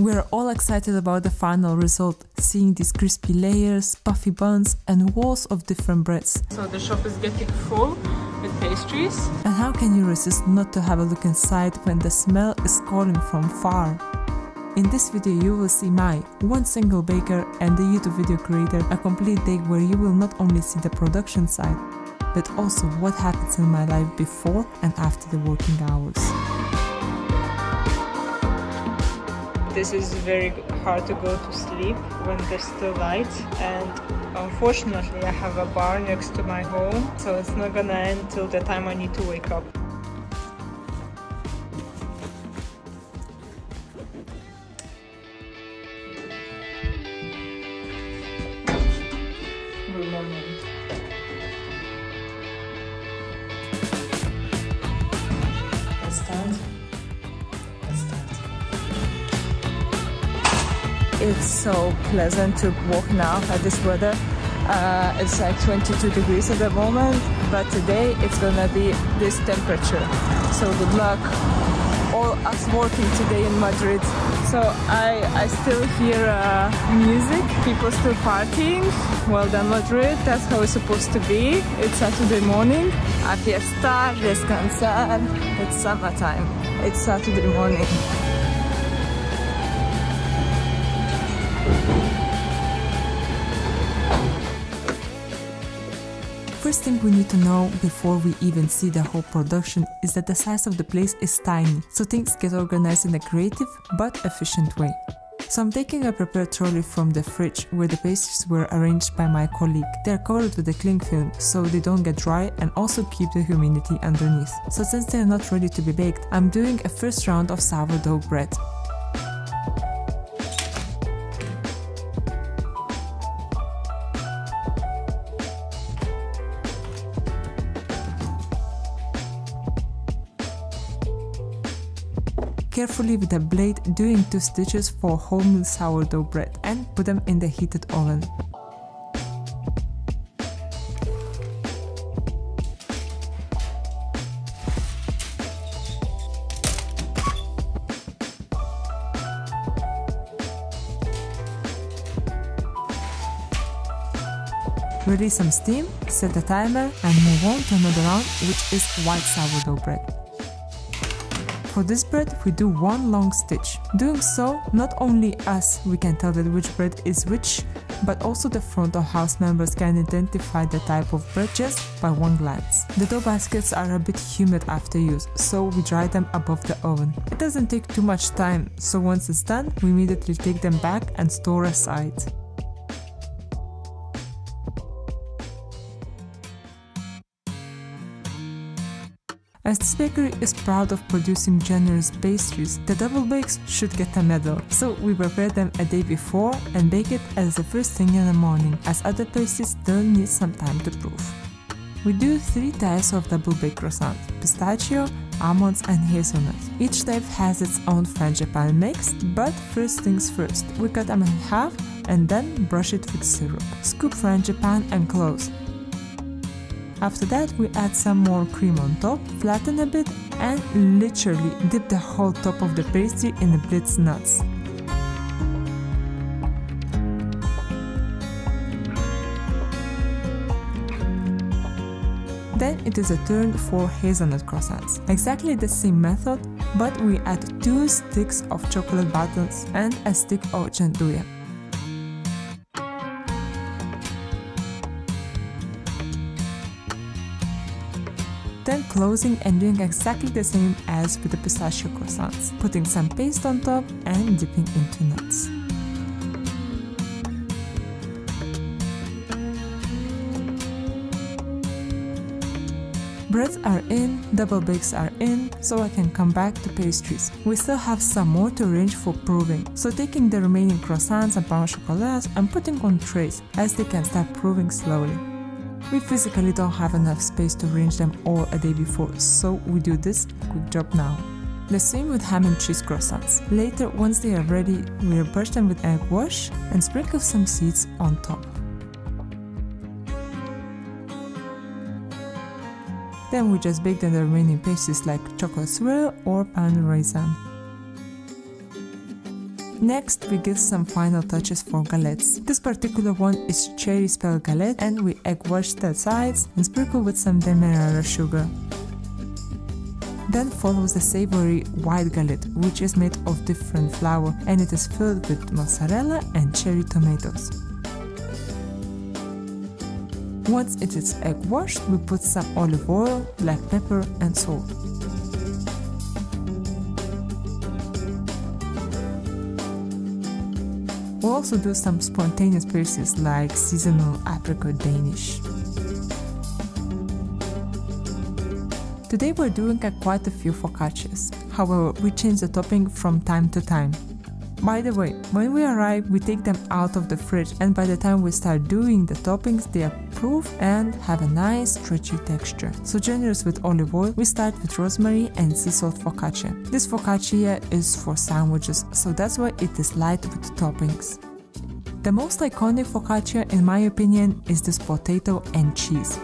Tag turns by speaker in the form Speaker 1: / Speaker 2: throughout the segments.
Speaker 1: We're all excited about the final result, seeing these crispy layers, puffy buns, and walls of different breads.
Speaker 2: So the shop is getting full with pastries.
Speaker 1: And how can you resist not to have a look inside when the smell is calling from far? In this video you will see my, one single baker and the YouTube video creator, a complete day where you will not only see the production side, but also what happens in my life before and after the working hours.
Speaker 2: This is very hard to go to sleep when there's still light and unfortunately I have a bar next to my home so it's not gonna end till the time I need to wake up.
Speaker 1: It's so pleasant to walk now at this weather. Uh, it's like 22 degrees at the moment, but today it's gonna be this temperature. So good luck, all us working today in Madrid. So I, I still hear uh, music, people still partying. Well done Madrid, that's how it's supposed to be. It's Saturday morning. A fiesta, descansar. It's summertime. It's Saturday morning. First thing we need to know before we even see the whole production is that the size of the place is tiny, so things get organized in a creative but efficient way. So I'm taking a prepared trolley from the fridge where the pastries were arranged by my colleague. They're covered with a cling film so they don't get dry and also keep the humidity underneath. So since they're not ready to be baked, I'm doing a first round of sourdough bread. Carefully with a blade doing two stitches for wholemeal sourdough bread and put them in the heated oven. Release some steam, set the timer and move on to another round which is white sourdough bread. For this bread, we do one long stitch. Doing so, not only us we can tell that which bread is which, but also the front of house members can identify the type of bread just by one glance. The dough baskets are a bit humid after use, so we dry them above the oven. It doesn't take too much time, so once it's done, we immediately take them back and store aside. As this bakery is proud of producing generous pastries, the double bakes should get a medal. So we prepare them a day before and bake it as the first thing in the morning, as other pastries still need some time to proof. We do three types of double baked croissants, pistachio, almonds and hazelnut. Each type has its own frangipane mix, but first things first, we cut them in half and then brush it with syrup. Scoop frangipane and close. After that we add some more cream on top, flatten a bit and literally dip the whole top of the pastry in the blitz nuts. Then it is a turn for hazelnut croissants. Exactly the same method, but we add two sticks of chocolate buttons and a stick of gianduja. Closing and doing exactly the same as with the pistachio croissants, putting some paste on top and dipping into nuts. Breads are in, double bakes are in, so I can come back to pastries. We still have some more to arrange for proving, so taking the remaining croissants and pain au chocolat and putting on trays as they can start proving slowly. We physically don't have enough space to arrange them all a day before, so we do this quick job now. The same with ham and cheese croissants. Later, once they are ready, we brush them with egg wash and sprinkle some seeds on top. Then we just bake the remaining pastries like chocolate swirl or pan raisin. Next, we give some final touches for galettes. This particular one is cherry spelt galette and we egg wash the sides and sprinkle with some demerara sugar. Then follows the savory white galette, which is made of different flour and it is filled with mozzarella and cherry tomatoes. Once it is egg washed, we put some olive oil, black pepper and salt. We'll also do some spontaneous pieces like seasonal apricot Danish. Today we're doing quite a few focaccias. However, we change the topping from time to time. By the way, when we arrive, we take them out of the fridge and by the time we start doing the toppings, they are proof and have a nice stretchy texture. So generous with olive oil, we start with rosemary and sea salt focaccia. This focaccia is for sandwiches, so that's why it is light with toppings. The most iconic focaccia in my opinion is this potato and cheese.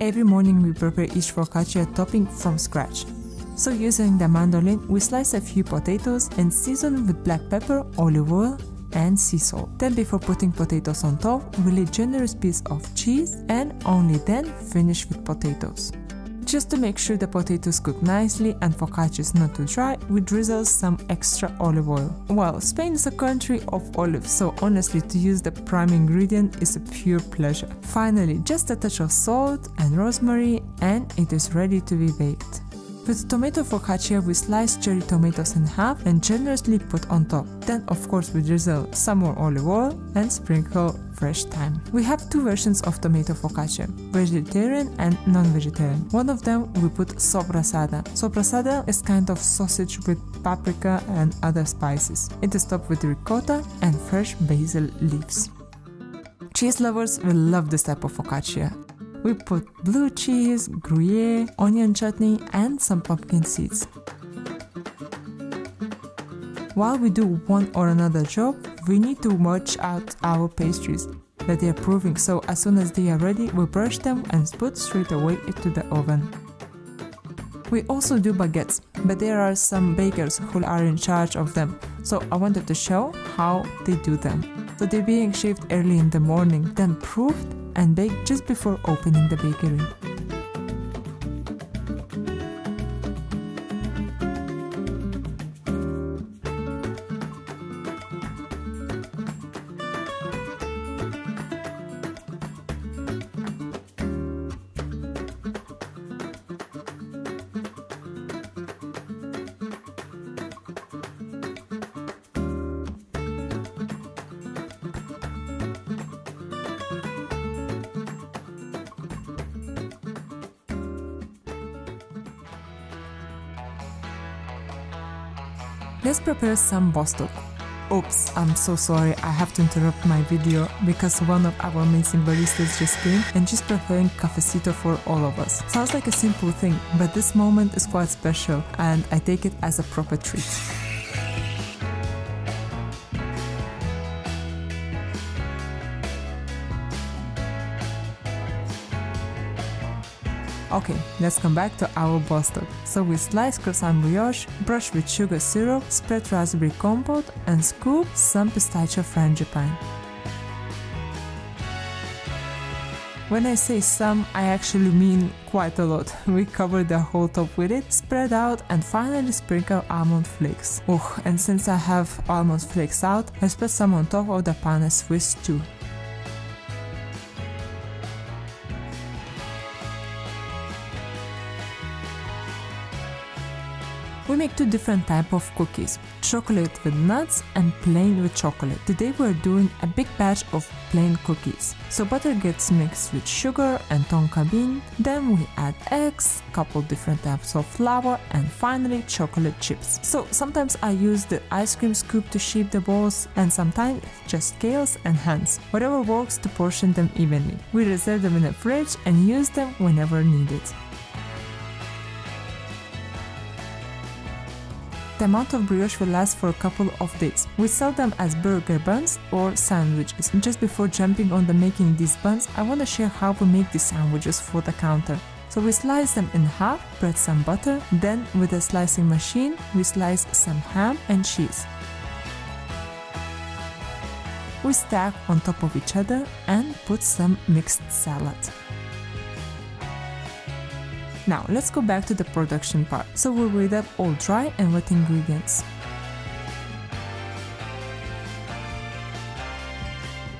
Speaker 1: Every morning we prepare each focaccia topping from scratch. So using the mandolin, we slice a few potatoes and season with black pepper, olive oil, and sea salt. Then before putting potatoes on top, we lay generous piece of cheese and only then finish with potatoes. Just to make sure the potatoes cook nicely and focaccia is not too dry, we drizzle some extra olive oil. Well, Spain is a country of olives, so honestly to use the prime ingredient is a pure pleasure. Finally, just a touch of salt and rosemary and it is ready to be baked. With tomato focaccia, we slice cherry tomatoes in half and generously put on top. Then of course we drizzle some more olive oil and sprinkle fresh thyme. We have two versions of tomato focaccia, vegetarian and non-vegetarian. One of them we put sobrasada. Sobrasada is kind of sausage with paprika and other spices. It is topped with ricotta and fresh basil leaves. Cheese lovers will love this type of focaccia. We put blue cheese, gruyere, onion chutney, and some pumpkin seeds. While we do one or another job, we need to watch out our pastries that they are proving so as soon as they are ready we brush them and put straight away into the oven. We also do baguettes, but there are some bakers who are in charge of them, so I wanted to show how they do them. So they're being shaped early in the morning, then proofed and bake just before opening the bakery. Let's prepare some bostock. Oops, I'm so sorry, I have to interrupt my video because one of our amazing baristas just came and she's preparing cafecito for all of us. Sounds like a simple thing, but this moment is quite special and I take it as a proper treat. Okay, let's come back to our bostock. So we slice croissant brioche, brush with sugar syrup, spread raspberry compote, and scoop some pistachio frangipane. When I say some, I actually mean quite a lot. We cover the whole top with it, spread out, and finally sprinkle almond flakes. Oh, and since I have almond flakes out, I spread some on top of the pain Suisse too. We make two different type of cookies, chocolate with nuts and plain with chocolate. Today we're doing a big batch of plain cookies. So butter gets mixed with sugar and tonka bean, then we add eggs, couple different types of flour and finally chocolate chips. So sometimes I use the ice cream scoop to shape the balls and sometimes just scales and hands, whatever works to portion them evenly. We reserve them in the fridge and use them whenever needed. The amount of brioche will last for a couple of days. We sell them as burger buns or sandwiches. Just before jumping on the making these buns, I want to share how we make these sandwiches for the counter. So we slice them in half, spread some butter, then with a slicing machine, we slice some ham and cheese. We stack on top of each other and put some mixed salad. Now let's go back to the production part. So we'll weighed up all dry and wet ingredients.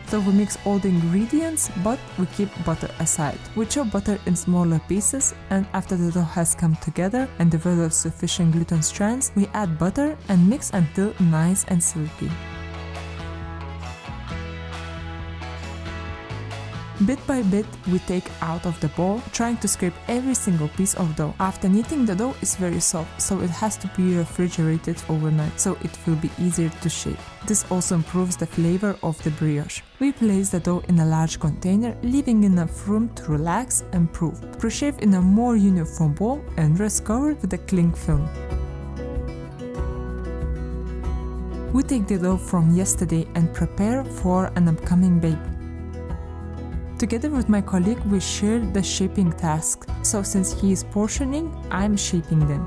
Speaker 1: So we mix all the ingredients, but we keep butter aside. We chop butter in smaller pieces and after the dough has come together and developed sufficient gluten strands, we add butter and mix until nice and silky. Bit by bit, we take out of the bowl, trying to scrape every single piece of dough. After kneading, the dough is very soft, so it has to be refrigerated overnight, so it will be easier to shape. This also improves the flavor of the brioche. We place the dough in a large container, leaving enough room to relax and proof. Pre-shape in a more uniform bowl and rest covered with a cling film. We take the dough from yesterday and prepare for an upcoming bake. Together with my colleague, we share the shaping task, so since he is portioning, I'm shaping them.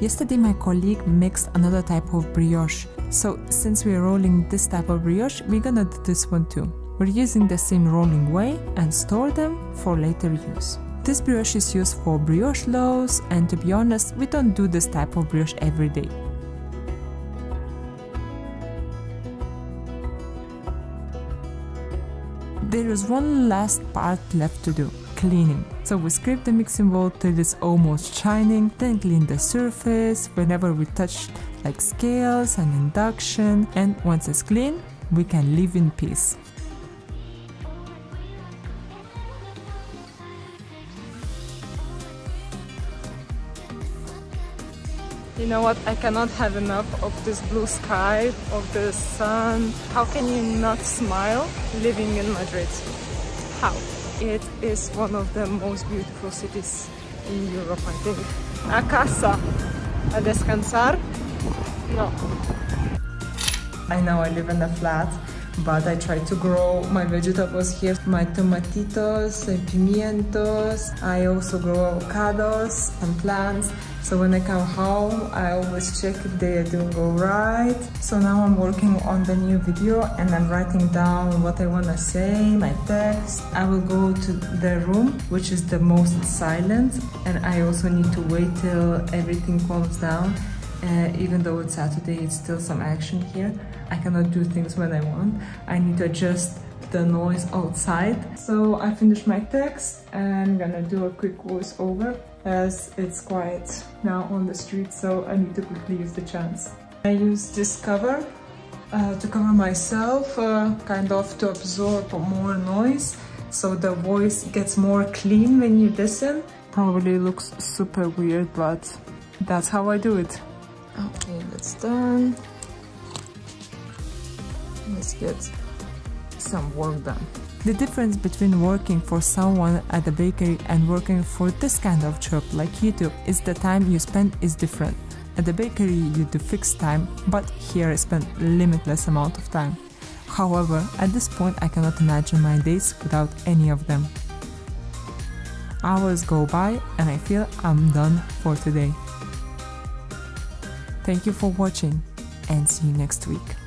Speaker 1: Yesterday my colleague mixed another type of brioche, so since we're rolling this type of brioche, we're gonna do this one too. We're using the same rolling way and store them for later use. This brioche is used for brioche loaves and to be honest, we don't do this type of brioche every day. There is one last part left to do, cleaning. So we scrape the mixing bowl till it's almost shining, then clean the surface whenever we touch like scales and induction and once it's clean, we can live in peace.
Speaker 2: You know what? I cannot have enough of this blue sky, of the sun. How can you not smile living in Madrid? How? It is one of the most beautiful cities in Europe, I think. A casa. A descansar? No. I know I live in a flat, but I try to grow my vegetables here. My tomatitos, pimientos. I also grow avocados and plants. So when I come home, I always check if they are doing alright. So now I'm working on the new video and I'm writing down what I wanna say, my text. I will go to the room, which is the most silent. And I also need to wait till everything calms down. Uh, even though it's Saturday, it's still some action here. I cannot do things when I want. I need to adjust the noise outside. So I finished my text and I'm gonna do a quick voiceover as it's quiet now on the street so I need to quickly use the chance. I use this cover uh, to cover myself, uh, kind of to absorb more noise so the voice gets more clean when you listen. Probably looks super weird but that's how I do it. Okay, that's done. Let's get some work done. The difference between working for someone at the bakery and working for this kind of job like YouTube is the time you spend is different. At the bakery you do fixed time, but here I spend limitless amount of time. However, at this point I cannot imagine my days without any of them. Hours go by and I feel I'm done for today. Thank you for watching and see you next week.